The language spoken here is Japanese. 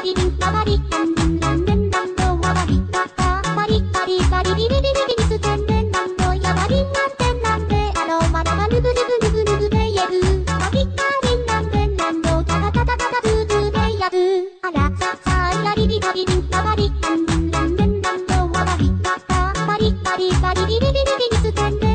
パリンパバリッタンリンランデンランドはバリッタッタバリッバリバリリリリリリリスデンデンランドやバリンランデンランデアロマラマルブルブルブルブルベイエブバリッタリンランデンランドタタタタタタブルベイヤブアラッサイラリリバリリンパバリッタンリンランデリラリドリバリッリッリバリッバリバリリリリリリリスデンデン